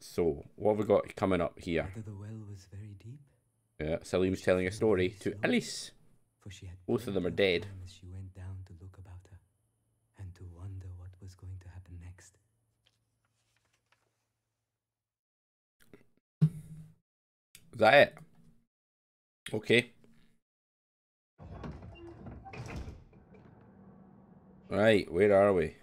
So, what have we got coming up here? Well was very deep, Yeah, Salim's telling a story to Alice. for she had Both of them are dead. she went down to look about her and to wonder what was going to happen next. Is that it? Okay. Right, where are we?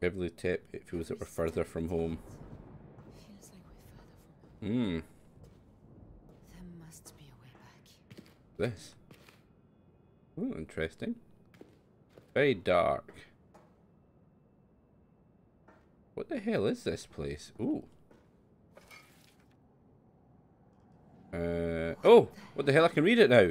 Beverly Tip, it feels that we're further from home. Hmm. There must be a way back. this. Oh, interesting. Very dark. What the hell is this place? Ooh. Uh, oh, what the hell? I can read it now.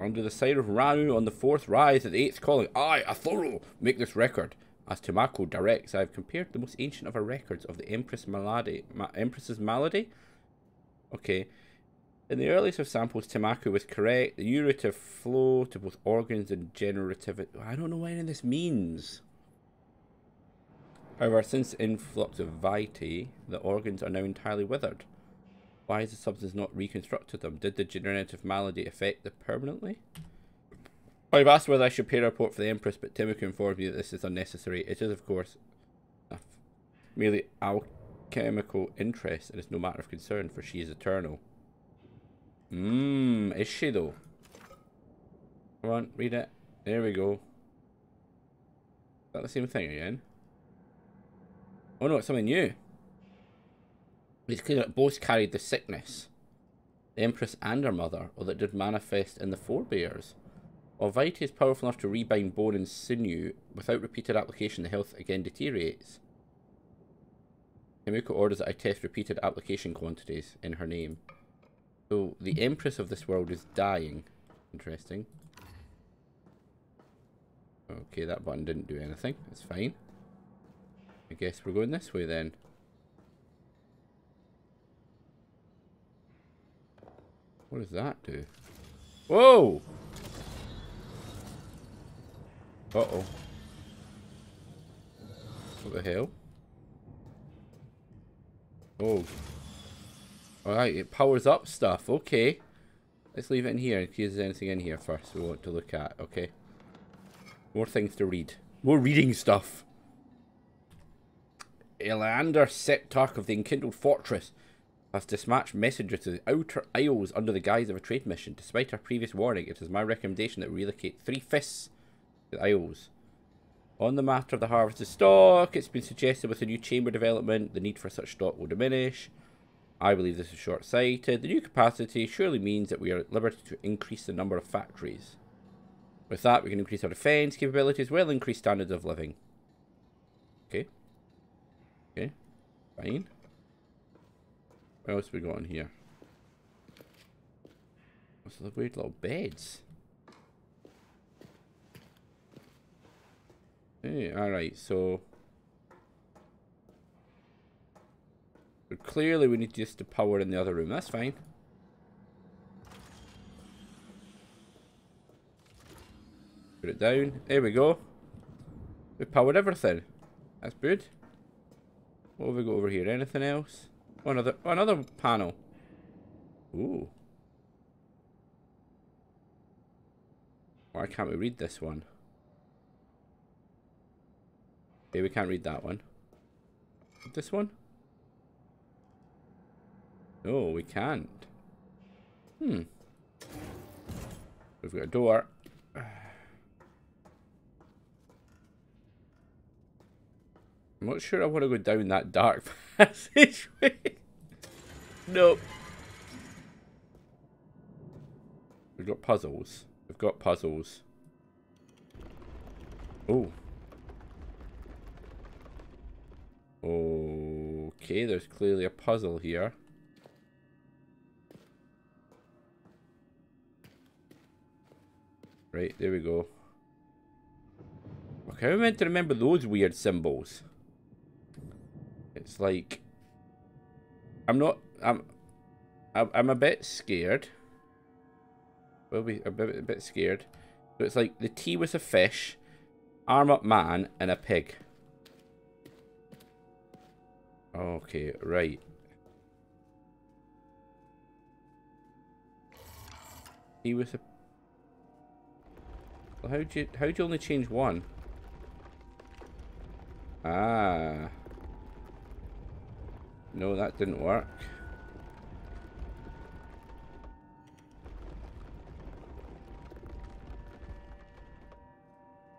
Under the sign of Ranu on the fourth rise at the eighth calling, I, Athoro, make this record. As Tamako directs, I have compared the most ancient of our records of the Empress Malady, Ma- Empress's malady. Okay. In the earliest of samples, Tamako was correct. The urinative flow to both organs and generative. I don't know what any of this means. However, since influx of vitae, the organs are now entirely withered. Why has the substance not reconstructed them? Did the generative malady affect them permanently? I've asked whether I should pay a report for the Empress, but Timoko informed me that this is unnecessary. It is, of course, merely alchemical interest and is no matter of concern, for she is eternal. Mmm, is she though? Come on, read it. There we go. Is that the same thing again? Oh no, it's something new. It's clear that both carried the sickness. The Empress and her mother, or that did manifest in the forebears. While Vitae is powerful enough to rebind bone and sinew, without repeated application the health again deteriorates. Himiko orders that I test repeated application quantities in her name. So, the Empress of this world is dying. Interesting. Okay, that button didn't do anything. It's fine. I guess we're going this way then. What does that do? Whoa! Uh-oh. What the hell? Oh. Alright, it powers up stuff. Okay. Let's leave it in here in case there's anything in here first we want to look at. Okay. More things to read. More reading stuff. Elander Septarch of the Enkindled Fortress has dispatched messengers to the Outer Isles under the guise of a trade mission. Despite our previous warning, it is my recommendation that we relocate three fists to the Isles. On the matter of the harvested stock, it's been suggested with the new chamber development, the need for such stock will diminish. I believe this is short sighted. The new capacity surely means that we are at liberty to increase the number of factories. With that, we can increase our defense capabilities, well increase standards of living. Okay. Okay. Fine. What else we got in here? What's the weird little beds? Hey, alright, so... But clearly we need just to power in the other room, that's fine. Put it down, there we go. We powered everything. That's good. What have we got over here? Anything else? Oh, another, another panel. Ooh. Why can't we read this one? Okay, we can't read that one. This one? No, we can't. Hmm. We've got a door. I'm not sure I want to go down that dark passageway. nope. We've got puzzles. We've got puzzles. Oh. Okay, there's clearly a puzzle here. Right, there we go. Okay, I'm meant to remember those weird symbols. It's like... I'm not... I'm... I'm, a bit scared. Will be a bit, a bit scared. So it's like the T was a fish, arm up man, and a pig. Okay, right. He was a. Well, how'd you how'd you only change one? Ah. No, that didn't work.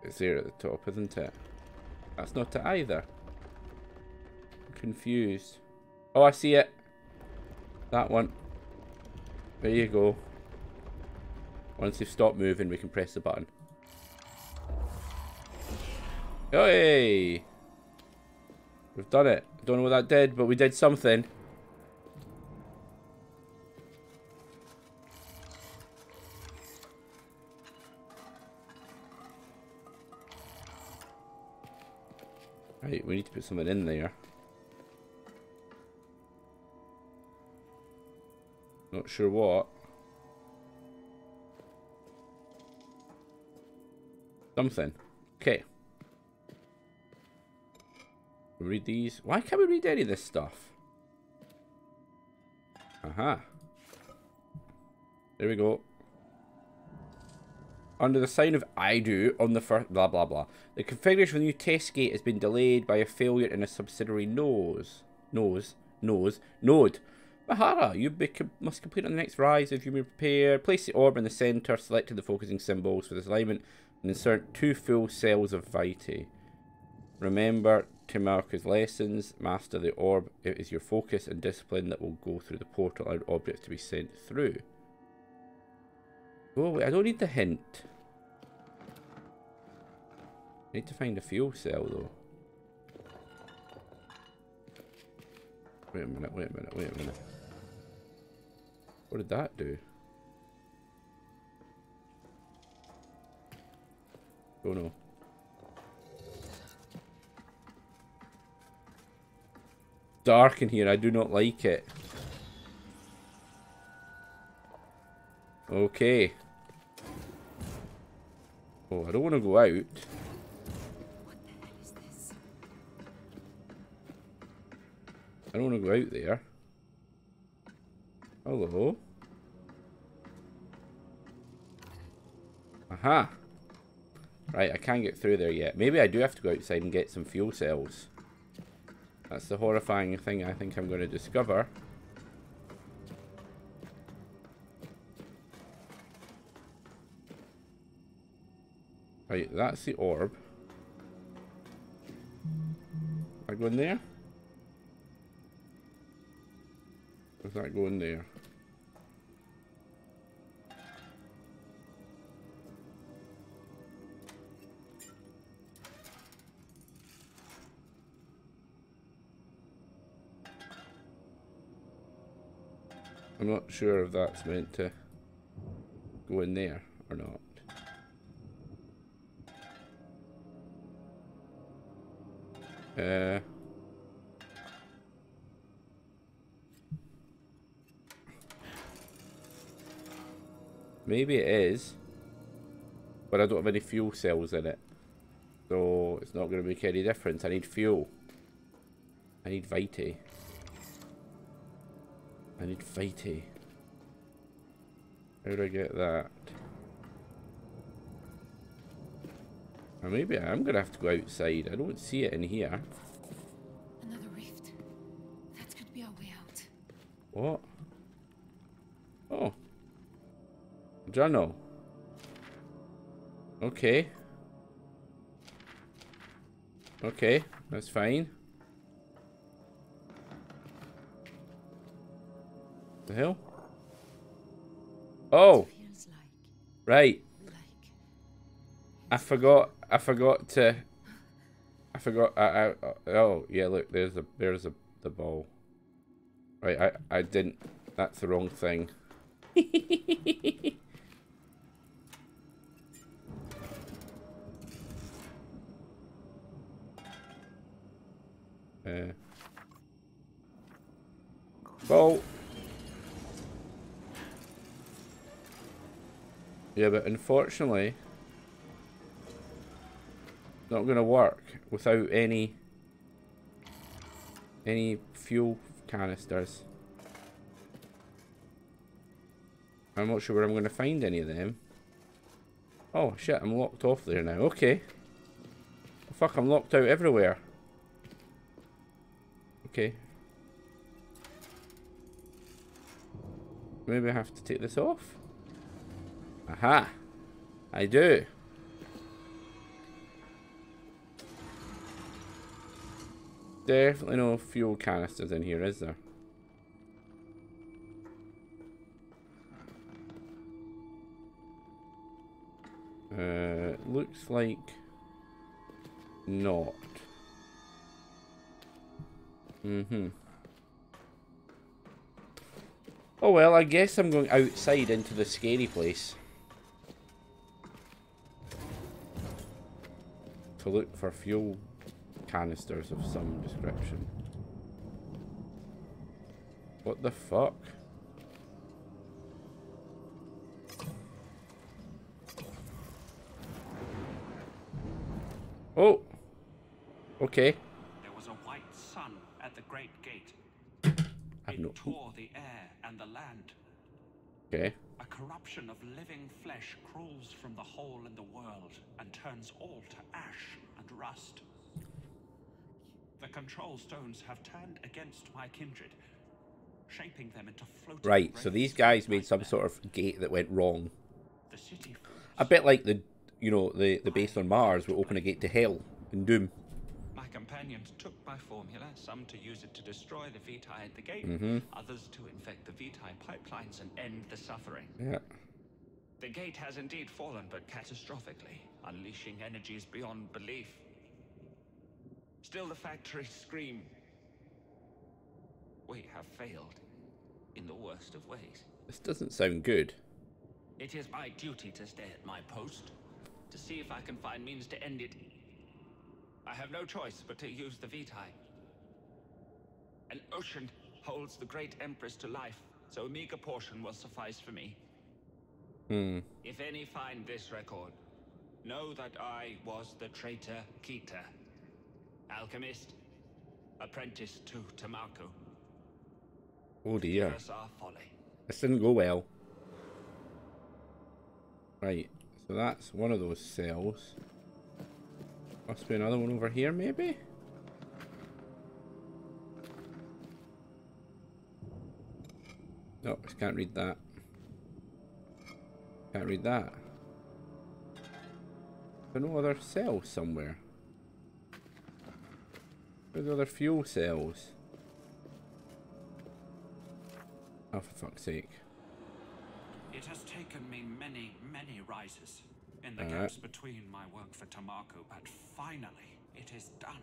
It's there at the top, isn't it? That's not it either. I'm confused. Oh, I see it. That one. There you go. Once they've stopped moving, we can press the button. Hey! We've done it. Don't know what that did, but we did something. Right, we need to put something in there. Not sure what. Something. Okay. Read these. Why can't we read any of this stuff? Aha. There we go. Under the sign of I do on the first blah blah blah. The configuration of the new test gate has been delayed by a failure in a subsidiary nose. Nose. Nose. Node. Mahara, you must complete on the next rise if you be prepared. Place the orb in the center, selecting the focusing symbols for this alignment, and insert two full cells of Vitae. Remember Timarka's lessons. Master the orb. It is your focus and discipline that will go through the portal and objects to be sent through. Oh, wait, I don't need the hint. I need to find a fuel cell though. Wait a minute, wait a minute, wait a minute. What did that do? Oh no. Dark in here, I do not like it. Okay. Oh, I don't want to go out. What the hell is this? I don't want to go out there. Hello. Aha. Right, I can't get through there yet. Maybe I do have to go outside and get some fuel cells. That's the horrifying thing I think I'm going to discover. Right, that's the orb. I go in there? Does that go in there? I'm not sure if that's meant to go in there or not. Uh, maybe it is, but I don't have any fuel cells in it. So it's not going to make any difference. I need fuel. I need Vitae. I need Vitae. How do I get that? Or maybe I am going to have to go outside. I don't see it in here. Another rift. That could be our way out. What? Oh. Journal. Okay. Okay, that's fine. The hell? Oh, right. I forgot. I forgot to. I forgot. I, I. Oh yeah. Look, there's a. There's a. The ball. Right. I. I didn't. That's the wrong thing. uh. Ball. Yeah, but unfortunately, not going to work without any Any fuel canisters? I'm not sure where I'm going to find any of them. Oh shit, I'm locked off there now. Okay. fuck, I'm locked out everywhere. Okay. Maybe I have to take this off? Aha! I do. Definitely no fuel canisters in here, is there? Uh, looks like not. Mm-hmm. Oh well, I guess I'm going outside into the scary place. To look for fuel canisters of some description. What the fuck? Oh! Okay. There was a white sun at the great gate. I've It no... tore the air and the land. Okay. Corruption of living flesh crawls from the hole in the world and turns all to ash and rust. The control stones have turned against my kindred, shaping them into floating Right, so these guys made some sort of gate that went wrong. The city. A bit like the, you know, the, the base on Mars would open a gate to hell in Doom. Companions took my formula, some to use it to destroy the Vitae at the gate, Mhm. others to infect the Vitae pipelines and end the suffering. Yeah. The gate has indeed fallen, but catastrophically, unleashing energies beyond belief. Still, the factories scream. We have failed in the worst of ways. This doesn't sound good. It is my duty to stay at my post, to see if I can find means to end it. I have no choice but to use the Vitae. An ocean holds the great Empress to life, so a meager portion will suffice for me. Hmm. If any find this record, know that I was the traitor Kita. Alchemist, apprentice to Tamako. Oh dear. Our folly. This didn't go well. Right. So that's one of those cells. Must be another one over here, maybe? No, I can't read that. Can't read that. There no other cells somewhere. Where's the other fuel cells? Oh, for fuck's sake. It has taken me many, many rises in the gaps between my work for Tamako, but finally it is done.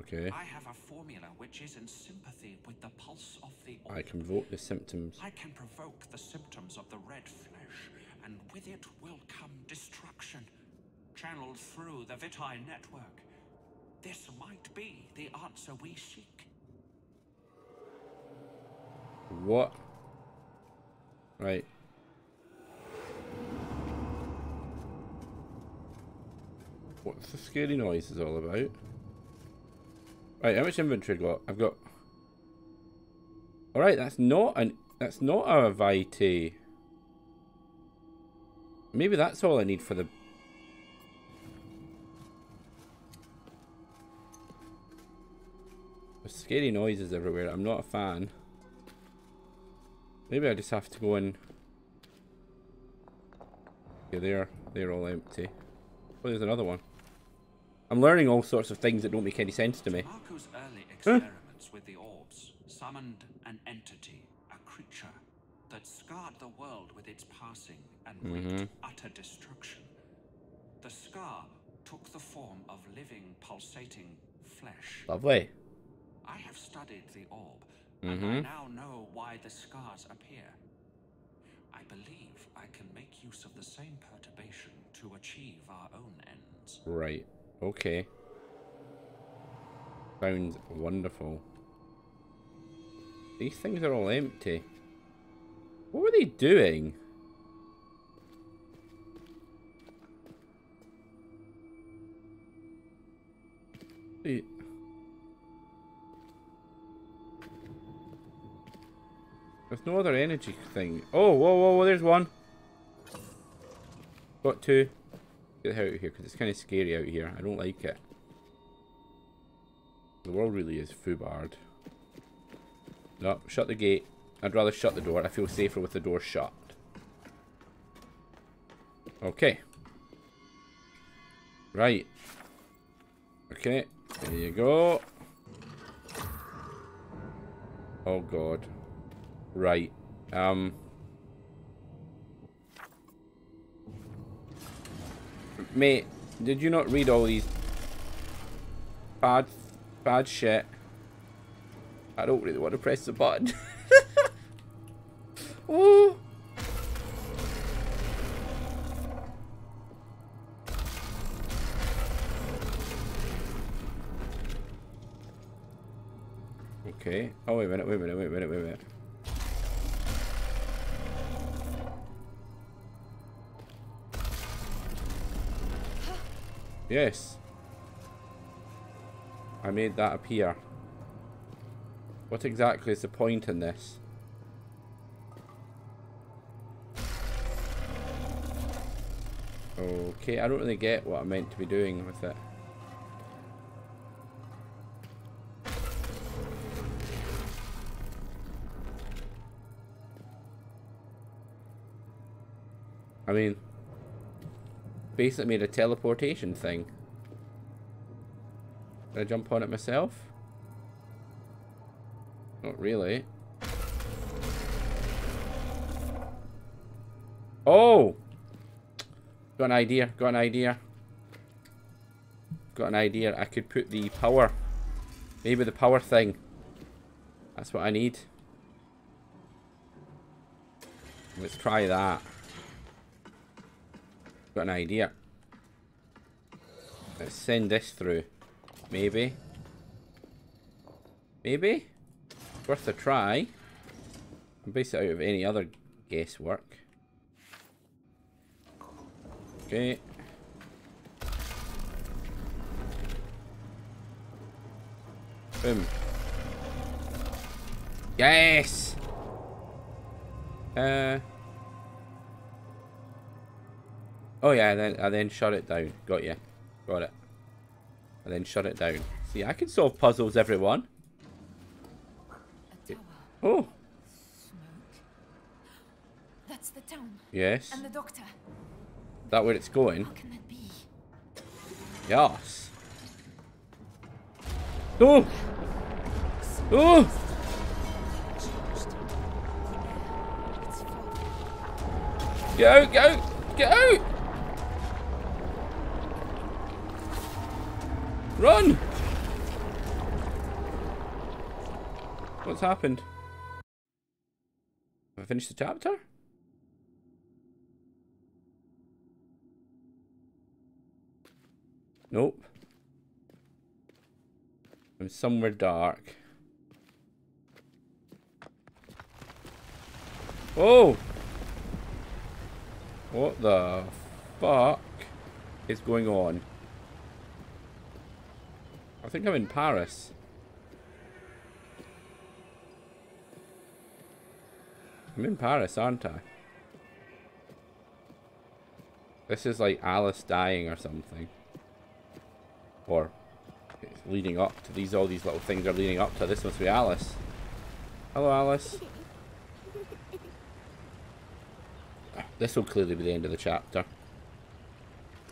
Okay. I have a formula which is in sympathy with the pulse of the orb. I provoke the symptoms. I can provoke the symptoms of the red flesh, and with it will come destruction, channeled through the Vitae network. This might be the answer we seek. What? Right. What's the scary noises all about? Right, how much inventory got? I've got. All right, that's not an. That's not a Vitae. Maybe that's all I need for the. There's scary noises everywhere. I'm not a fan. Maybe I just have to go in. Yeah, they're they're all empty. Oh, there's another one. I'm learning all sorts of things that don't make any sense to me. Marco's early experiments with the orbs summoned an entity, a creature, that scarred the world with its passing and wreaked mm-hmm. utter destruction. The scar took the form of living, pulsating flesh. Lovely. I have studied the orb, and I mm-hmm. now know why the scars appear. I believe I can make use of the same perturbation to achieve our own ends. Right. Okay. Sounds wonderful. These things are all empty. What were they doing? There's no other energy thing. Oh, whoa, whoa, whoa, there's one. Got two. Get out of here, because it's kind of scary out here. I don't like it. The world really is foobarred. No, shut the gate. I'd rather shut the door. I feel safer with the door shut. Okay. Right. Okay, there you go. Oh god. Right. Um. Mate, did you not read all these bad, bad shit? I don't really want to press the button. Okay. Oh, wait a minute, wait a minute, wait a minute, wait a minute. Yes. I made that appear. What exactly is the point in this? Okay, I don't really get what I'm meant to be doing with it. I mean, basically made a teleportation thing. Can I jump on it myself? Not really. Oh! Got an idea, got an idea. Got an idea. I could put the power. Maybe the power thing. That's what I need. Let's try that. Got an idea. Let's send this through. Maybe. Maybe? Worth a try. I'm basically out of any other guesswork. Okay. Boom. Yes! Uh... Oh yeah, and then I then shut it down. Got you. Got it. And then shut it down. See, I can solve puzzles, everyone. Oh, That's the town. yes. And the doctor. That where it's going? How can that be? Yes. Oh! Oh! It's fog. Get out, get out, get out! Run! What's happened? Have I finished the chapter? Nope. I'm somewhere dark. Oh! What the fuck is going on? I think I'm in Paris. I'm in Paris, aren't I? This is like Alice dying or something. Or it's leading up to these all these little things are leading up to this must be Alice. Hello Alice. This will clearly be the end of the chapter.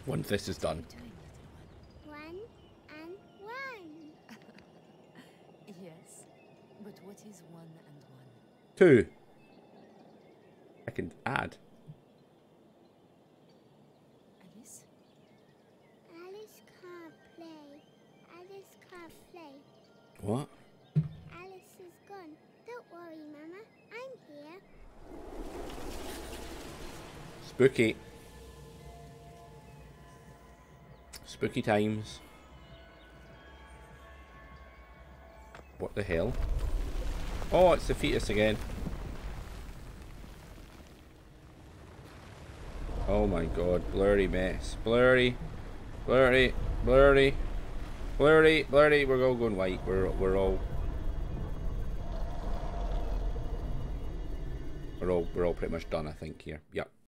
Once this is done. Doing little One and one. one. Yes. But what is one and one? Two. I can add. Alice? Alice can't play. Alice can't play. What? Alice is gone. Don't worry, Mama. I'm here. Spooky. Spooky times. What the hell? Oh, it's the fetus again. Oh my god, blurry mess. Blurry. Blurry. Blurry. Blurry. Blurry. We're all going white. We're we're all we're all we're all pretty much done, I think here. Yep.